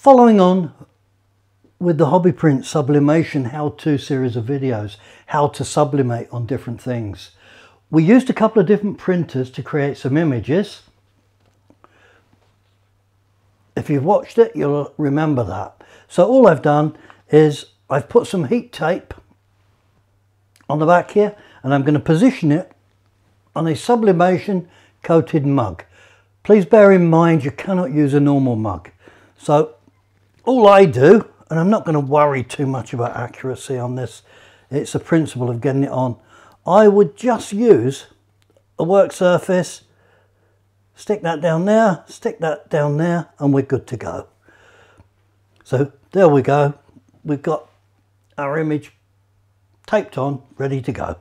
Following on with the HobbyPrint sublimation how-to series of videos, how to sublimate on different things. We used a couple of different printers to create some images. If you've watched it, you'll remember that. So all I've done is I've put some heat tape on the back here and I'm going to position it on a sublimation coated mug. Please bear in mind you cannot use a normal mug. So all I do, and I'm not going to worry too much about accuracy on this, it's a principle of getting it on. I would just use a work surface, stick that down there, stick that down there, and we're good to go. So there we go. We've got our image taped on, ready to go.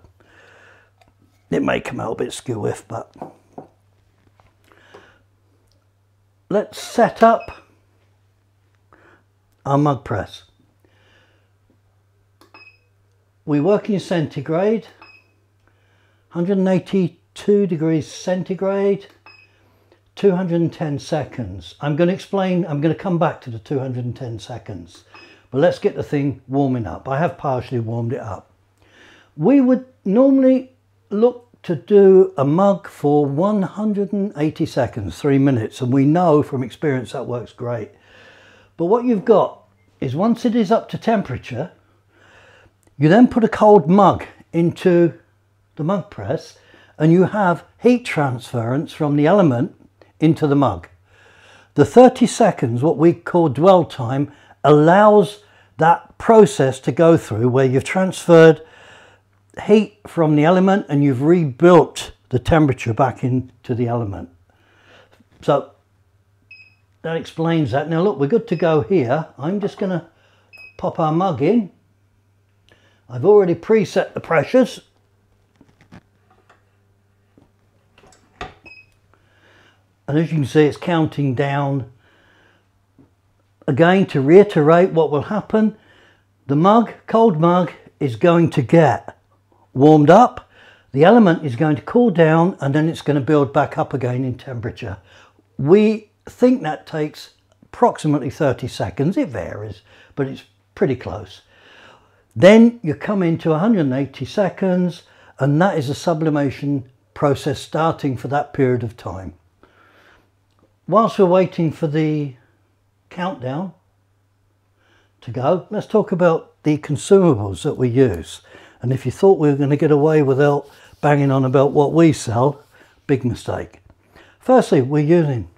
It may come out a bit skew if, but let's set up our mug press. We work in centigrade, 182 degrees centigrade, 210 seconds. I'm going to explain, I'm going to come back to the 210 seconds, but let's get the thing warming up. I have partially warmed it up. We would normally look to do a mug for 180 seconds, three minutes, and we know from experience that works great. But what you've got is once it is up to temperature, you then put a cold mug into the mug press and you have heat transference from the element into the mug. The 30 seconds, what we call dwell time, allows that process to go through where you've transferred heat from the element and you've rebuilt the temperature back into the element. So that explains that. Now look, we're good to go here. I'm just going to pop our mug in. I've already preset the pressures. And as you can see, it's counting down. Again, to reiterate what will happen, the mug, cold mug, is going to get warmed up, the element is going to cool down and then it's going to build back up again in temperature. We think that takes approximately 30 seconds. It varies, but it's pretty close. Then you come into 180 seconds and that is a sublimation process starting for that period of time. Whilst we're waiting for the countdown to go, let's talk about the consumables that we use. And if you thought we were going to get away without banging on about what we sell, big mistake. Firstly, we're using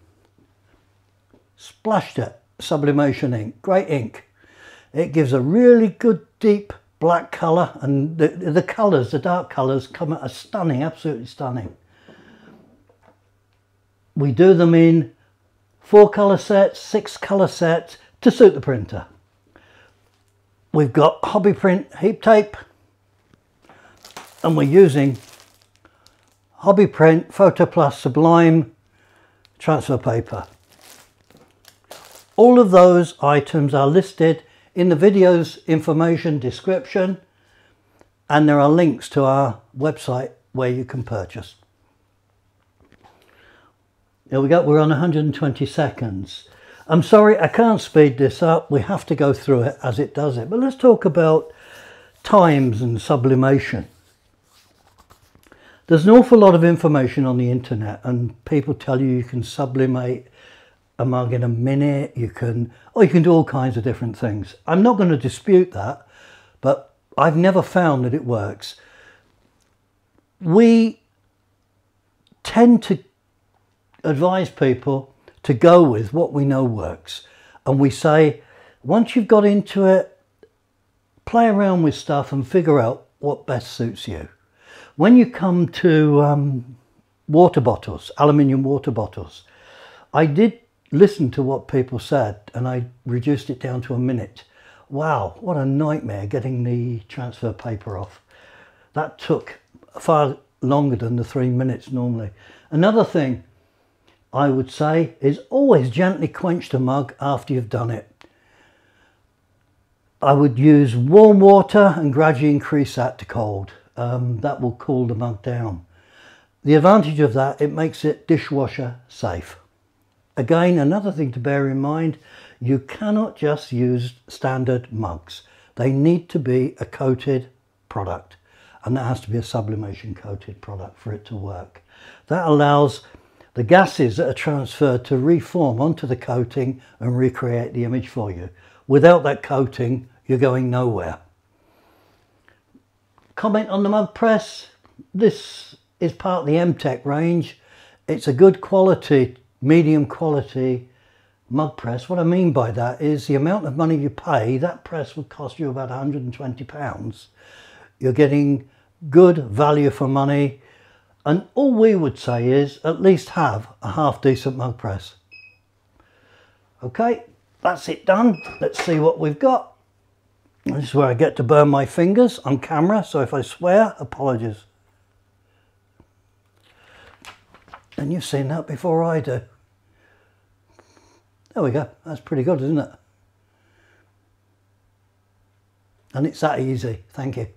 SplashJet, sublimation ink, great ink. It gives a really good deep black colour and the, the colours, the dark colours come out stunning, absolutely stunning. We do them in four colour sets, six colour sets to suit the printer. We've got HobbyPrint heat tape, and we're using Hobbyprint Photoplus Sublime transfer paper. All of those items are listed in the video's information description and there are links to our website where you can purchase. Here we go, we're on 120 seconds. I'm sorry, I can't speed this up. We have to go through it as it does it. But let's talk about times and sublimation. There's an awful lot of information on the internet and people tell you you can sublimate a mug in a minute, you can, or you can do all kinds of different things. I'm not going to dispute that, but I've never found that it works. We tend to advise people to go with what we know works. And we say, once you've got into it, play around with stuff and figure out what best suits you. When you come to um, water bottles, aluminium water bottles, I did listen to what people said and I reduced it down to a minute. Wow, what a nightmare getting the transfer paper off. That took far longer than the three minutes normally. Another thing I would say is always gently quench the mug after you've done it. I would use warm water and gradually increase that to cold um, that will cool the mug down. The advantage of that, it makes it dishwasher safe. Again, another thing to bear in mind, You cannot just use standard mugs. They need to be a coated product and that has to be a sublimation coated product for it to work. That allows the gases that are transferred to reform onto the coating and recreate the image for you. Without that coating, you're going nowhere. Comment on the mug press. This is part of the MTech range. It's a good quality, medium quality mug press. What I mean by that is the amount of money you pay, that press would cost you about 120 pounds. You're getting good value for money. And all we would say is at least have a half decent mug press. Okay, that's it done. Let's see what we've got. This is where I get to burn my fingers on camera, so if I swear, apologies. And you've seen that before I do. There we go. That's pretty good, isn't it? And it's that easy. Thank you.